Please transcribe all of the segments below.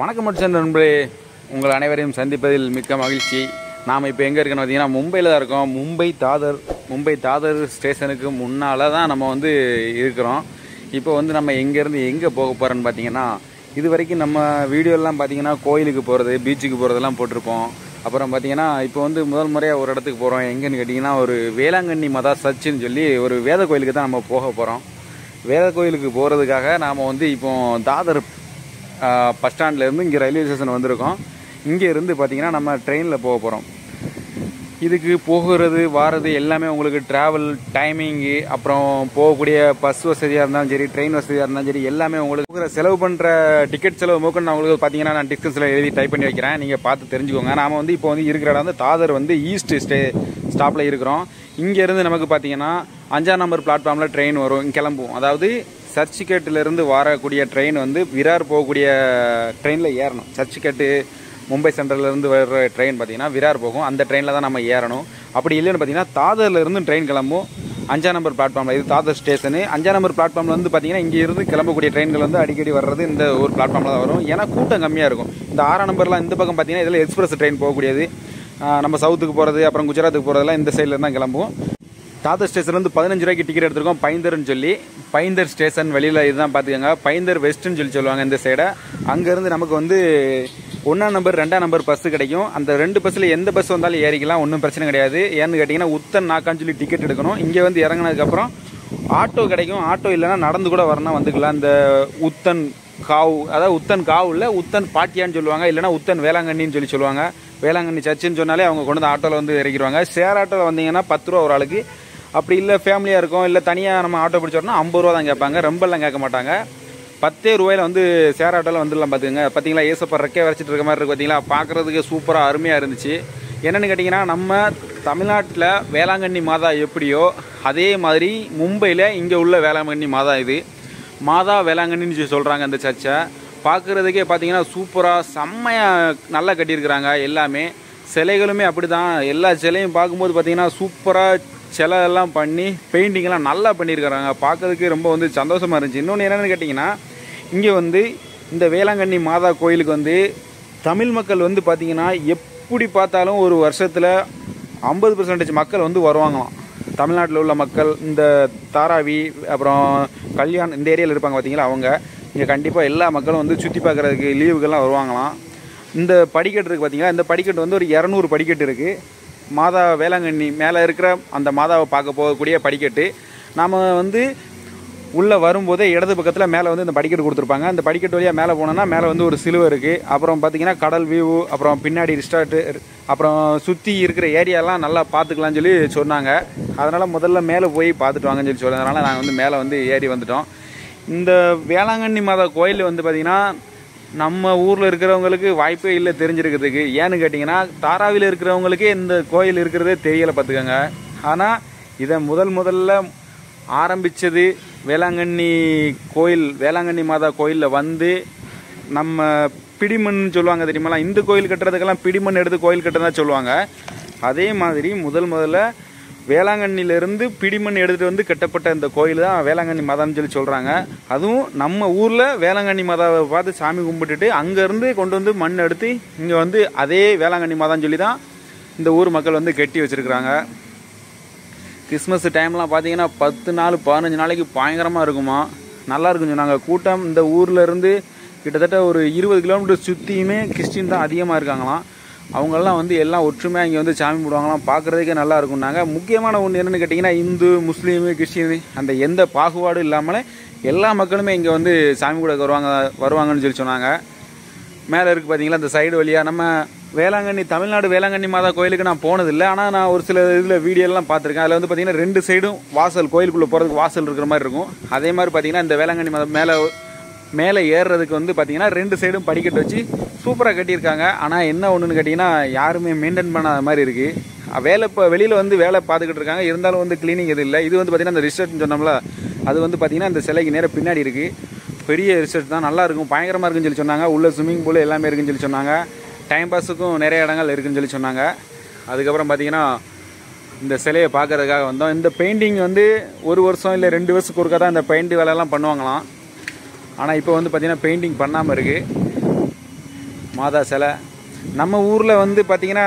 வணக்கம் மட்டும் நண்பரே உங்கள் அனைவரையும் சந்திப்பதில் மிக்க மகிழ்ச்சி. நாம் இப்போ எங்கே இருக்கேன்னு பார்த்தீங்கன்னா மும்பையில் தான் இருக்கோம். மும்பை தாதர் மும்பை தாதர் ஸ்டேஷனுக்கு முன்னால் தான் நம்ம வந்து இருக்கிறோம். இப்போ வந்து நம்ம எங்கேருந்து எங்கே போக போகிறோன்னு பார்த்தீங்கன்னா இது வரைக்கும் நம்ம வீடியோலாம் பார்த்தீங்கன்னா கோயிலுக்கு போகிறது பீச்சுக்கு போகிறதெல்லாம் போட்டிருப்போம். அப்புறம் பார்த்தீங்கன்னா இப்போ வந்து முதல் முறையாக ஒரு இடத்துக்கு போகிறோம் எங்கேன்னு கேட்டிங்கன்னா ஒரு வேளாங்கண்ணி மதா சர்ச்சுன்னு சொல்லி ஒரு வேத கோயிலுக்கு தான் நம்ம போக போகிறோம் வேத கோயிலுக்கு போகிறதுக்காக நாம் வந்து இப்போ தாதர் பஸ் ஸ்டாண்ட்லேருந்து இங்கே ரயில்வே ஸ்டேஷன் வந்திருக்கோம். இங்கே இருந்து பார்த்தீங்கன்னா நம்ம ட்ரெயினில் போக போகிறோம் இதுக்கு போகிறது வாரது எல்லாமே உங்களுக்கு ட்ராவல் டைமிங்கு அப்புறம் போகக்கூடிய பஸ் வசதியாக இருந்தாலும் சரி ட்ரெயின் வசதியாக இருந்தாலும் சரி எல்லாமே உங்களுக்கு செலவு பண்ணுற டிக்கெட் செலவு மூக்கம் நான் உங்களுக்கு பார்த்தீங்கன்னா நான் டிஸ்கன்ஸில் எழுதி டைப் பண்ணி வைக்கிறேன். நீங்கள் பார்த்து தெரிஞ்சுக்கோங்க. நாம் வந்து இப்போ வந்து இருக்கிற இடம் வந்து தாதர் வந்து ஈஸ்ட் ஸ்டே ஸ்டாப்பில் இருக்கிறோம். இங்கேருந்து நமக்கு பார்த்தீங்கன்னா அஞ்சாம் நம்பர் பிளாட்ஃபார்மில் ட்ரெயின் வரும். கிளம்பும் அதாவது சர்ச்சிகேட்டிலேருந்து வரக்கூடிய ட்ரெயின் வந்து விரார் போகக்கூடிய ட்ரெயினில் ஏறணும். சர்ச்சிகேட்டு மும்பை சென்ட்ரல்லேருந்து வர்ற ட்ரெயின் பார்த்தீங்கன்னா விரார் போகும். அந்த ட்ரெயினில் தான் நம்ம ஏறணும். அப்படி இல்லைன்னு பார்த்தீங்கன்னா தாதர்லேருந்து ட்ரெயின் கிளம்பும். அஞ்சாம் நம்பர் பிளாட்ஃபார்மில் இது தாதர் ஸ்டேஷனு அஞ்சாம் நம்பர் பிளாட்ஃபார்மில் வந்து பார்த்தீங்கன்னா இங்கே இருந்து கிளம்பக்கூடிய ட்ரெயின்கள் வந்து அடிக்கடி வர்றது இந்த ஒரு பிளாட்ஃபார்மில் தான் வரும். ஏன்னா கூட்டம் கம்மியாக இருக்கும். இந்த ஆறாம் நம்பர்லாம் இந்த பக்கம் பார்த்தீங்கன்னா இதில் எக்ஸ்பிரஸ் ட்ரெயின் போகக்கூடியது. நம்ம சவுத்துக்கு போகிறது அப்புறம் குஜராத்துக்கு போகிறதெல்லாம் இந்த சைடில் தான் கிளம்பும் தாத்தா ஸ்டேஷன்லேருந்து பதினஞ்சு ரூபாய்க்கு டிக்கெட் எடுத்திருக்கோம் பைந்தர்னு சொல்லி. பைந்தர் ஸ்டேஷன் வெளியில் இதுதான் பார்த்துக்கோங்க பைந்தர் வெஸ்ட்னு சொல்லி சொல்லுவாங்க இந்த சைடை அங்கேருந்து நமக்கு வந்து ஒன்றாம் நம்பர் ரெண்டாம் நம்பர் பஸ் கிடைக்கும். அந்த ரெண்டு பஸ்ஸில் எந்த பஸ் வந்தாலும் ஏறிக்கலாம் ஒன்றும் பிரச்சனை கிடையாது. ஏன்னு கேட்டிங்கன்னா உத்தன் நாக்கான்னு சொல்லி டிக்கெட் எடுக்கணும். இங்கே வந்து இறங்கினதுக்கப்புறம் ஆட்டோ கிடைக்கும். ஆட்டோ இல்லைன்னா நடந்து கூட வரணும் வந்துக்கலாம். இந்த உத்தன் காவு அதாவது உத்தன் காவுல உத்தன் பாட்டியான்னு சொல்லுவாங்க. இல்லைனா உத்தன் வேளாங்கண்ணின்னு சொல்லி சொல்லுவாங்க. வேளாங்கண்ணி சர்ச்சுன்னு சொன்னாலே அவங்க கொண்டு வந்து ஆட்டோவில் வந்து இறக்கிடுவாங்க. சேர் ஆட்டோவில் வந்தீங்கன்னா பத்து ரூபா ஒரு ஆளுக்கு. அப்படி இல்லை ஃபேமிலியாக இருக்கும் இல்லை தனியாக நம்ம ஆட்டோ பிடிச்சோம்னா ஐம்பது ரூபா தான் கேட்பாங்க. ரொம்பலாம் கேட்க மாட்டாங்க. பத்தே ரூபாயில வந்து சேர் ஆட்டோவில் வந்துடலாம் பார்த்துங்க பார்த்தீங்களா ஏசப்பா ரெக்கே வரைச்சிட்டு இருக்க மாதிரி இருக்குது பார்த்தீங்களா பார்க்குறதுக்கு சூப்பராக அருமையாக இருந்துச்சு. என்னென்னு கேட்டிங்கன்னா நம்ம தமிழ்நாட்டில் வேளாங்கண்ணி மாதா எப்படியோ அதே மாதிரி மும்பையில் இங்கே உள்ள வேளாங்கண்ணி மாதா இது. மாதா வேளாங்கண்ணின்னு சொல்லி சொல்கிறாங்க அந்த சர்ச்சை. பார்க்குறதுக்கே பார்த்தீங்கன்னா சூப்பராக செம்மையாக நல்லா கட்டியிருக்கிறாங்க எல்லாமே. சிலைகளுமே அப்படி தான் எல்லா சிலையும் பார்க்கும்போது பார்த்திங்கன்னா சூப்பராக சிலை எல்லாம் பண்ணி பெயிண்டிங்லாம் நல்லா பண்ணியிருக்கிறாங்க. பார்க்கறதுக்கு ரொம்ப வந்து சந்தோஷமாக இருந்துச்சு. இன்னொன்று என்னென்னு கேட்டிங்கன்னா இங்கே வந்து இந்த வேளாங்கண்ணி மாதா கோயிலுக்கு வந்து தமிழ் மக்கள் வந்து பார்த்திங்கன்னா எப்படி பார்த்தாலும் ஒரு வருஷத்தில் ஐம்பது பர்சன்டேஜ் மக்கள் வந்து வருவாங்களாம். தமிழ்நாட்டில் உள்ள மக்கள் இந்த தாராவி அப்புறம் கல்யாண் இந்த ஏரியாவில் இருப்பாங்க பார்த்தீங்களா அவங்க இங்கே கண்டிப்பாக எல்லா மக்களும் வந்து சுற்றி பார்க்குறதுக்கு லீவுக்கெல்லாம் வருவாங்களாம். இந்த படிக்கட்டு இருக்குது பார்த்தீங்களா? இந்த படிக்கட்டு வந்து ஒரு இரநூறு படிக்கட்டு இருக்குது மாதா வேளாங்கண்ணி மேலே இருக்கிற அந்த மாதாவை பார்க்க போகக்கூடிய படிக்கட்டு. நாம் வந்து உள்ளே வரும்போதே இடது பக்கத்தில் மேலே வந்து இந்த படிக்கட்டு கொடுத்துருப்பாங்க. அந்த படிக்கட்டு வழியாக மேலே போனோன்னா மேலே வந்து ஒரு சிலுவை இருக்குது அப்புறம் பார்த்தீங்கன்னா கடல் வியூ அப்புறம் பின்னாடி ரிஸ்டார்ட்டு அப்புறம் சுற்றி இருக்கிற ஏரியாலாம் நல்லா பார்த்துக்கலாம்னு சொல்லி சொன்னாங்க. அதனால் முதல்ல மேலே போய் பார்த்துட்டு வாங்கன்னு சொல்லி சொன்னதுனால நாங்கள் வந்து மேலே வந்து ஏறி வந்துட்டோம். இந்த வேளாங்கண்ணி மாதா கோயில் வந்து பார்த்திங்கன்னா நம்ம ஊரில் இருக்கிறவங்களுக்கு வாய்ப்பே இல்லை தெரிஞ்சிருக்கிறதுக்கு. ஏன்னு கேட்டிங்கன்னா தாராவில் இருக்கிறவங்களுக்கே இந்த கோயில் இருக்கிறதே தெரியலை பார்த்துக்கோங்க ஆனால் இதை முதல் முதல்ல ஆரம்பித்தது வேளாங்கண்ணி கோயில் வேளாங்கண்ணி மாதா கோயிலில் வந்து நம்ம பிடிமண் சொல்லுவாங்க தெரியுமாலாம் இந்த கோயில் கட்டுறதுக்கெல்லாம் பிடிமண் எடுத்து கோயில் கட்டுறதா சொல்லுவாங்க. அதே மாதிரி முதல் முதல்ல வேளாங்கண்ணிலேருந்து பிடிமண் எடுத்துகிட்டு வந்து கட்டப்பட்ட இந்த கோயில் தான் வேளாங்கண்ணி மதம்னு சொல்லி சொல்கிறாங்க அதுவும் நம்ம ஊரில் வேளாங்கண்ணி மாதாவை பார்த்து சாமி கும்பிட்டுட்டு அங்கேருந்து கொண்டு வந்து மண் எடுத்து இங்கே வந்து அதே வேளாங்கண்ணி மதம்னு சொல்லி தான் இந்த ஊர் மக்கள் வந்து கட்டி வச்சுருக்குறாங்க. கிறிஸ்மஸ் டைம்லாம் பார்த்தீங்கன்னா பத்து நாள் பதினஞ்சு நாளைக்கு பயங்கரமாக இருக்குமா? நல்லா இருக்கும் சொன்னாங்க. கூட்டம் இந்த ஊரில் இருந்து கிட்டத்தட்ட ஒரு இருபது கிலோமீட்டர் சுற்றியுமே கிறிஸ்டின் தான் அதிகமாக இருக்காங்களாம். அவங்கெல்லாம் வந்து எல்லாம் ஒற்றுமையாக இங்கே வந்து சாமி கும்பிடுவாங்களாம். பார்க்குறதுக்கே நல்லா இருக்கும்னாங்க. முக்கியமான ஒன்று என்னென்னு கேட்டிங்கன்னா இந்து முஸ்லீமு கிறிஸ்டின் அந்த எந்த பாகுபாடும் இல்லாமலே எல்லா மக்களுமே இங்கே வந்து சாமி கூட வருவாங்க வருவாங்கன்னு சொல்லி சொன்னாங்க. மேலே இருக்குது பார்த்தீங்களா இந்த சைடு வழியாக நம்ம வேளாங்கண்ணி தமிழ்நாடு வேளாங்கண்ணி மாதா கோயிலுக்கு நான் போனதில்லை. ஆனால் நான் ஒரு சில இதில் வீடியோலாம் பார்த்துருக்கேன். அதில் வந்து பார்த்திங்கன்னா ரெண்டு சைடும் வாசல் கோயிலுக்குள்ளே போகிறதுக்கு வாசல் இருக்கிற மாதிரி இருக்கும். அதே மாதிரி பார்த்தீங்கன்னா இந்த வேளாங்கண்ணி மாதா மேலே மேலே ஏறுறதுக்கு வந்து பார்த்தீங்கன்னா ரெண்டு சைடும் படிக்கட்டு வச்சு சூப்பராக கட்டியிருக்காங்க. ஆனால் என்ன ஒன்றுன்னு கேட்டிங்கன்னா யாருமே மெயின்டைன் பண்ணாத மாதிரி இருக்குது வேலை இப்போ வெளியில் வந்து வேலை பார்த்துக்கிட்டு இருக்காங்க. இருந்தாலும் வந்து க்ளீனிங் எதுவும் இல்லை. இது வந்து பார்த்திங்கன்னா அந்த ரிசர்ட்னு சொன்னோம்ல அது வந்து பார்த்தீங்கன்னா அந்த சிலைக்கு நேராக பின்னாடி இருக்குது பெரிய ரிசர்ட் தான். நல்லா இருக்கும். பயங்கரமாக இருக்குன்னு சொல்லி சொன்னாங்க. உள்ளே ஸ்விம்மிங் பூல் எல்லாமே இருக்குன்னு சொல்லி சொன்னாங்க. டைம் பாஸுக்கும் நிறைய இடங்கள் இருக்குன்னு சொல்லி சொன்னாங்க. அதுக்கப்புறம் பார்த்தீங்கன்னா இந்த சிலையை பார்க்கறதுக்காக வந்தோம். இந்த பெயிண்டிங் வந்து ஒரு வருஷம் இல்லை ரெண்டு வருஷத்துக்கு ஒருக்கா தான் இந்த பெயிண்ட் வேலையெல்லாம் பண்ணுவாங்களாம். ஆனால் இப்போ வந்து பார்த்திங்கன்னா பெயிண்டிங் பண்ணாமல் இருக்குது மாதா சிலை. நம்ம ஊரில் வந்து பார்த்திங்கன்னா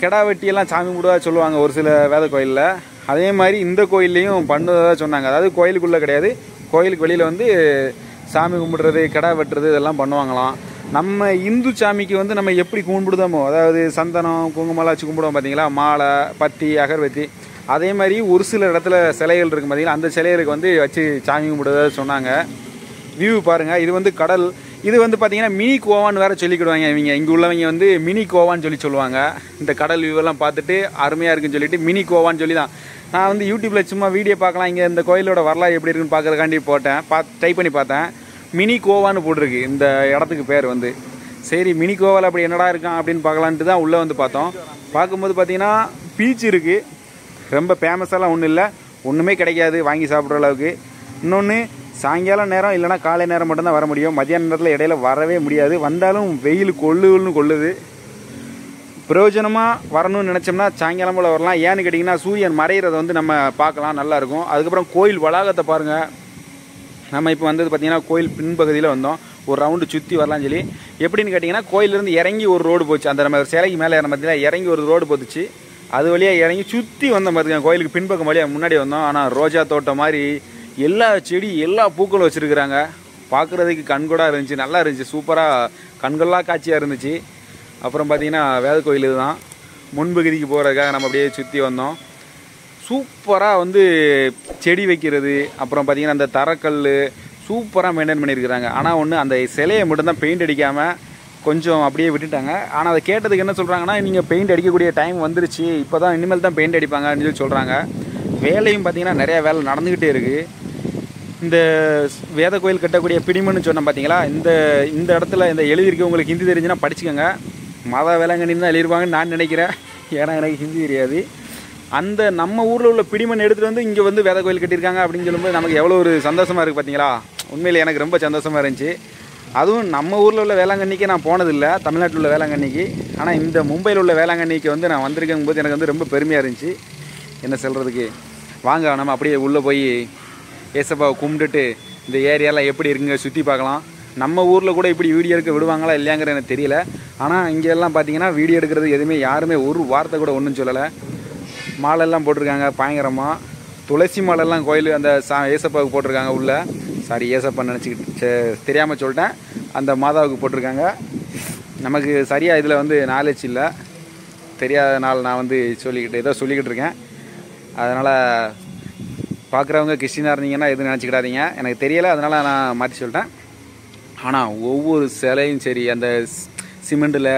கெடா வெட்டியெல்லாம் சாமி கும்பிடுவா சொல்லுவாங்க ஒரு சில வேத கோயிலில். அதே மாதிரி இந்த கோயில்லையும் பண்ணுவதா சொன்னாங்க. அதாவது கோயிலுக்குள்ளே கிடையாது. கோயிலுக்கு வெளியில் வந்து சாமி கும்பிடுறது கெடா வெட்டுறது இதெல்லாம் பண்ணுவாங்களாம். நம்ம இந்து சாமிக்கு வந்து நம்ம எப்படி கும்பிடுதோமோ அதாவது சந்தனம் குங்குமம்லாம் வச்சு கும்பிடுவோம் பார்த்தீங்களா மாலை பத்தி அகர்வத்தி அதே மாதிரி ஒரு சில இடத்துல சிலைகள் இருக்குது பார்த்தீங்களா அந்த சிலைகளுக்கு வந்து வச்சு சாமி கும்பிடுறதா சொன்னாங்க. வியூ பாருங்கள் இது வந்து கடல். இது வந்து பார்த்தீங்கன்னா மினி கோவான்னு வேறு சொல்லிக்கிடுவாங்க இவங்க. இங்கே உள்ளவங்க வந்து மினி கோவான்னு சொல்லி சொல்லுவாங்க. இந்த கடல் வியூவெல்லாம் பார்த்துட்டு அருமையாக இருக்குன்னு சொல்லிட்டு மினி கோவான்னு சொல்லி தான் நான் வந்து யூடியூப்பில் சும்மா வீடியோ பார்க்கலாம். இங்கே இந்த கோயிலோட வரலாறு எப்படி இருக்குன்னு பார்க்குறக்காண்டி போட்டேன். பார்த்து டைப் பண்ணி பார்த்தேன். மினி கோவான்னு போட்டிருக்கு. இந்த இடத்துக்கு பேர் வந்து. சரி மினி கோவாவில் அப்படி என்னடா இருக்கான் அப்படின்னு பார்க்கலான்ட்டு தான் உள்ளே வந்து பார்த்தோம். பார்க்கும்போது பார்த்தீங்கன்னா பீச் இருக்குது ரொம்ப ஃபேமஸாலாம் ஒன்றும் இல்லை. ஒன்றுமே கிடைக்காது. வாங்கி சாப்பிட்ற அளவுக்கு. இன்னொன்று சாயங்காலம் நேரம் இல்லைனா காலை நேரம் மட்டும்தான் வர முடியும். மதியான நேரத்தில் இடையில வரவே முடியாது. வந்தாலும் வெயில் கொள்ளுன்னு கொள்ளுது. பிரயோஜனமாக வரணும்னு நினச்சோம்னா சாயங்காலம் போல் வரலாம். ஏன்னு கேட்டிங்கன்னா சூரியன் மறைகிறத வந்து நம்ம பார்க்கலாம். நல்லாயிருக்கும் அதுக்கப்புறம் கோயில் வளாகத்தை பாருங்கள் நம்ம இப்போ வந்தது பார்த்தீங்கன்னா கோயில் பின்பகுதியில் வந்தோம். ஒரு ரவுண்டு சுற்றி வரலாம்னு சொல்லி. எப்படின்னு கேட்டிங்கன்னா கோயிலிருந்து இறங்கி ஒரு ரோடு போச்சு. அந்த நம்ம சிலைக்கு மேலே ஏற பார்த்தீங்கன்னா இறங்கி ஒரு ரோடு போத்துச்சு. அது வழியாக இறங்கி சுற்றி வந்த மாதிரி கோயிலுக்கு பின்பக்கம் வழியாக முன்னாடி வந்தோம். ஆனால் ரோஜா தோட்டம் மாதிரி எல்லா செடி எல்லா பூக்களும் வச்சுருக்குறாங்க. பார்க்குறதுக்கு கண்கூடாக இருந்துச்சு. நல்லா இருந்துச்சு. சூப்பராக கண்கள்லாம் காட்சியாக இருந்துச்சு. அப்புறம் பார்த்திங்கன்னா வேத கோயில் இதுதான். முன்பகுதிக்கு போகிறதுக்காக நம்ம அப்படியே சுற்றி வந்தோம். சூப்பராக வந்து செடி வைக்கிறது அப்புறம் பார்த்திங்கன்னா அந்த தரக்கல் சூப்பராக மெயின்டைன் பண்ணியிருக்கிறாங்க. ஆனால் ஒன்று அந்த சிலையை மட்டும்தான் பெயிண்ட் அடிக்காமல் கொஞ்சம் அப்படியே விட்டுட்டாங்க. ஆனால் அதை கேட்டதுக்கு என்ன சொல்கிறாங்கன்னா நீங்கள் பெயிண்ட் அடிக்கக்கூடிய டைம் வந்துருச்சு. இப்போ தான் இனிமேல் தான் பெயிண்ட் அடிப்பாங்கன்னு சொல்லி சொல்கிறாங்க வேலையும் பார்த்தீங்கன்னா நிறையா வேலை நடந்துக்கிட்டே இருக்குது இந்த வேத கோயில் கட்டக்கூடிய பிடிமன்னு சொன்னேன் பார்த்தீங்களா இந்த இந்த இடத்துல இந்த எழுதியிருக்கு உங்களுக்கு ஹிந்தி தெரிஞ்சுன்னா படிச்சுக்கோங்க. மத வேளாங்கண்ணின்னு தான் எழுதிருப்பாங்கன்னு நான் நினைக்கிறேன். ஏன்னா எனக்கு ஹிந்தி தெரியாது. அந்த நம்ம ஊரில் உள்ள பிடிமண் எடுத்துகிட்டு வந்து இங்கே வந்து வேத கோயில் கட்டியிருக்காங்க அப்படின்னு சொல்லும்போது நமக்கு எவ்வளோ ஒரு சந்தோஷமாக இருக்குது பார்த்தீங்களா உண்மையில் எனக்கு ரொம்ப சந்தோஷமாக இருந்துச்சு. அதுவும் நம்ம ஊரில் உள்ள வேளாங்கண்ணிக்கு நான் போனதில்லை தமிழ்நாட்டில் உள்ள வேளாங்கண்ணிக்கு. ஆனால் இந்த மும்பையில் உள்ள வேளாங்கண்ணிக்கு வந்து நான் வந்திருக்கும் போது எனக்கு வந்து ரொம்ப பெருமையாக இருந்துச்சு. என்ன சொல்கிறதுக்கு வாங்க நம்ம அப்படியே உள்ளே போய் ஏசப்பாவை கும்பிட்டுட்டு இந்த ஏரியாலாம் எப்படி இருக்குங்க சுற்றி பார்க்கலாம். நம்ம ஊரில் கூட இப்படி வீடியோ எடுக்க விடுவாங்களா இல்லையாங்கிற எனக்கு தெரியல. ஆனால் இங்கே எல்லாம் பார்த்தீங்கன்னா வீடியோ எடுக்கிறது எதுவுமே யாருமே ஒரு வார்த்தை கூட ஒன்றும் சொல்லலை. மாலெல்லாம் போட்டிருக்காங்க பயங்கரமாக துளசி மாலெல்லாம் கோயில் அந்த சா ஏசப்பாவுக்கு போட்டிருக்காங்க உள்ளே. சாரி ஏசப்பா நினச்சிக்கிட்டு தெரியாமல் சொல்லிட்டேன். அந்த மாதாவுக்கு போட்டிருக்காங்க. நமக்கு சரியாக இதில் வந்து நாலேஜ் இல்லை. தெரியாதனால நான் வந்து சொல்லிக்கிட்டு ஏதோ சொல்லிக்கிட்டு இருக்கேன். அதனால் பார்க்குறவங்க கிறிஸ்டினாக இருந்தீங்கன்னா எதுவும் நினச்சிக்கிடாதீங்க. எனக்கு தெரியலை அதனால் நான் மாற்றி சொல்லிட்டேன். ஆனால் ஒவ்வொரு சிலையும் சரி அந்த சிமெண்ட்டில்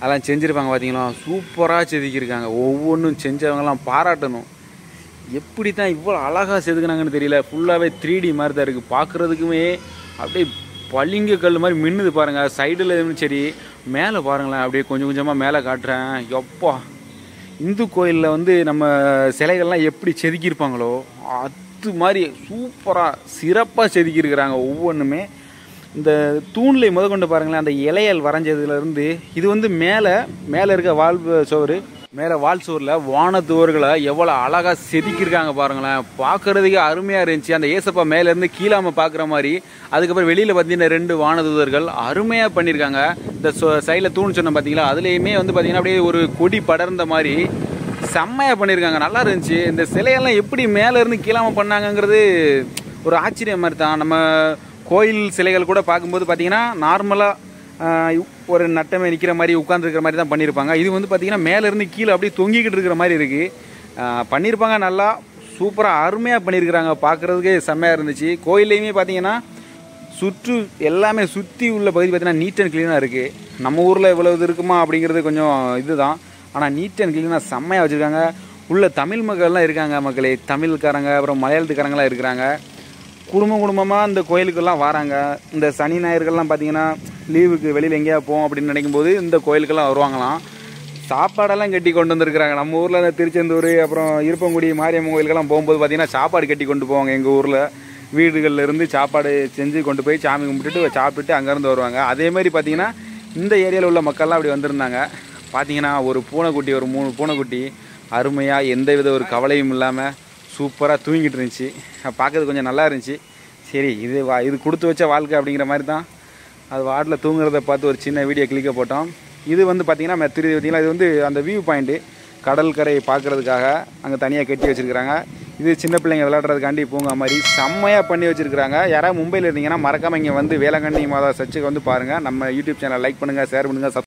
அதெல்லாம் செஞ்சுருப்பாங்க பார்த்தீங்களா சூப்பராக செதுக்கியிருக்காங்க. ஒவ்வொன்றும் செஞ்சவங்கலாம் பாராட்டணும். எப்படி தான் இவ்வளோ அழகாக செதுக்குனாங்கன்னு தெரியல. ஃபுல்லாகவே த்ரீ டி மாதிரி தான் இருக்குது பார்க்குறதுக்குமே அப்படியே பளிங்கு கல் மாதிரி மின்னுது பாருங்கள் சைடில் சரி மேலே பாருங்களேன். அப்படியே கொஞ்சம் கொஞ்சமாக மேலே காட்டுறேன். எப்பா இந்து கோயிலில் வந்து நம்ம சிலைகள்லாம் எப்படி செதுக்கியிருப்பாங்களோ அது மாதிரி சூப்பராக சிறப்பாக செதுக்கியிருக்கிறாங்க ஒவ்வொன்றுமே இந்த தூண்லை முதற்கொண்டு பாருங்களேன் அந்த இலையல் வரைஞ்சதுலேருந்து இது வந்து மேலே மேலே இருக்க வாழ்வு சோறு மேலே வால் சோறில் வானத்துவர்களை எவ்வளோ அழகாக செதுக்கியிருக்காங்க பாருங்களேன். பார்க்குறதுக்கே அருமையாக இருந்துச்சு. அந்த ஏசப்பா மேலேருந்து கீழாமல் பார்க்குற மாதிரி அதுக்கப்புறம் வெளியில் பார்த்தீங்கன்னா ரெண்டு வானதூதர்கள் அருமையாக பண்ணியிருக்காங்க. இந்த சைடில் தூண் சொன்னோம் பார்த்தீங்களா அதுலேயுமே வந்து பார்த்தீங்கன்னா அப்படியே ஒரு கொடி படர்ந்த மாதிரி செம்மையாக பண்ணியிருக்காங்க. நல்லா இருந்துச்சு. இந்த சிலையெல்லாம் எப்படி மேலேருந்து கீழாமல் பண்ணாங்கங்கிறது ஒரு ஆச்சரியம் மாதிரி தான். நம்ம கோயில் சிலைகள் கூட பார்க்கும்போது பார்த்தீங்கன்னா நார்மலாக ஒரு நட்டமே நிற்கிற மாதிரி உட்காந்துருக்கிற மாதிரி தான் பண்ணியிருப்பாங்க. இது வந்து பார்த்தீங்கன்னா மேலேருந்து கீழே அப்படியே தொங்கிக்கிட்டு இருக்கிற மாதிரி இருக்குது பண்ணியிருப்பாங்க நல்லா. சூப்பராக அருமையாக பண்ணியிருக்கிறாங்க. பார்க்குறதுக்கே செம்மையாக இருந்துச்சு. கோயில்லையுமே பார்த்தீங்கன்னா சுற்று எல்லாமே சுற்றி உள்ள பகுதி பார்த்திங்கன்னா நீட் அண்ட் க்ளீனாக இருக்குது நம்ம ஊரில் இவ்வளோ இது இருக்குமா அப்படிங்கிறது கொஞ்சம் இதுதான். ஆனால் நீட் அண்ட் க்ளீனாக செம்மையாக வச்சுருக்காங்க. உள்ள தமிழ் மக்கள்லாம் இருக்காங்க மக்களே. தமிழ்காரங்க அப்புறம் மலையாளத்துக்காரங்களாம் இருக்கிறாங்க. குடும்பம் குடும்பமாக இந்த கோயிலுக்கெல்லாம் வராங்க. இந்த சனி ஞாயிறுகள்லாம் பார்த்தீங்கன்னா லீவுக்கு வெளியில் எங்கேயா போவோம் அப்படின்னு நினைக்கும் போது இந்த கோயிலுக்கெல்லாம் வருவாங்களாம். சாப்பாடெல்லாம் கட்டி கொண்டு வந்திருக்கிறாங்க. நம்ம ஊரில் இந்த திருச்செந்தூர் அப்புறம் இருப்பங்குடி மாரியம்மன் கோயிலுக்கெல்லாம் போகும்போது பார்த்தீங்கன்னா சாப்பாடு கட்டி கொண்டு போவாங்க எங்கள் ஊரில். வீடுகளில் இருந்து சாப்பாடு செஞ்சு கொண்டு போய் சாமி கும்பிட்டுட்டு சாப்பிட்டுட்டு அங்கேருந்து வருவாங்க. அதேமாதிரி பார்த்தீங்கன்னா இந்த ஏரியாவில் உள்ள மக்கள்லாம் அப்படி வந்திருந்தாங்க. பார்த்தீங்கன்னா ஒரு பூனைக்குட்டி ஒரு மூணு பூனைக்குட்டி. அருமையாக எந்த வித ஒரு கவலையும் இல்லாமல் சூப்பராக தூங்கிட்டு இருந்துச்சு. பார்க்கறது கொஞ்சம் நல்லா இருந்துச்சு. சரி இது வா இது கொடுத்து வச்ச வாழ்க்கை அப்படிங்கிற மாதிரி தான். அது வாட்டில் தூங்குறத பார்த்து ஒரு சின்ன வீடியோ கிளிக்க போட்டோம். இது வந்து பார்த்திங்கன்னா மெத்திரி பார்த்தீங்கன்னா இது வந்து அந்த வியூ பாயிண்ட்டு கடற்கரை பார்க்குறதுக்காக அங்கே தனியாக கட்டி வச்சுருக்கிறாங்க. இது சின்ன பிள்ளைங்க விளையாடுறதுக்காண்டி பூங்கா மாதிரி செம்மையாக பண்ணி வச்சுருக்காங்க யாராவது மும்பையில் இருந்தீங்கன்னா மறக்காமல் இங்கே வந்து வேளாங்கண்ணி மாதா சர்ச்சுக்கு வந்து பாருங்கள் நம்ம யூடியூப் சேனல் லைக் பண்ணுங்கள் ஷேர் பண்ணுங்கள்